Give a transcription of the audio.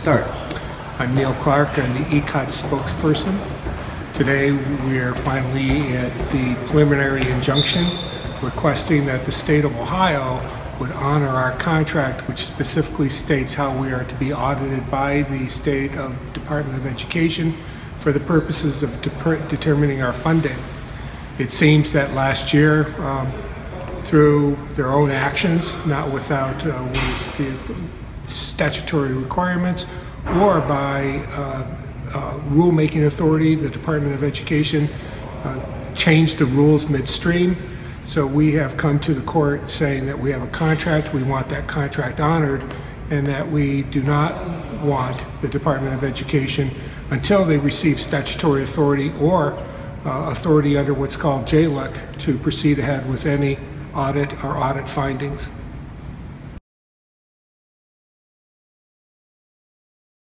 Start. I'm Neil Clark, I'm the ECOT spokesperson. Today, we are finally at the preliminary injunction requesting that the state of Ohio would honor our contract, which specifically states how we are to be audited by the state of Department of Education for the purposes of deper- determining our funding. It seems that last year, um, through their own actions, not without uh, the statutory requirements, or by uh, uh, rulemaking authority, the Department of Education uh, changed the rules midstream. So we have come to the court saying that we have a contract, we want that contract honored, and that we do not want the Department of Education until they receive statutory authority or uh, authority under what's called JLUC to proceed ahead with any audit or audit findings.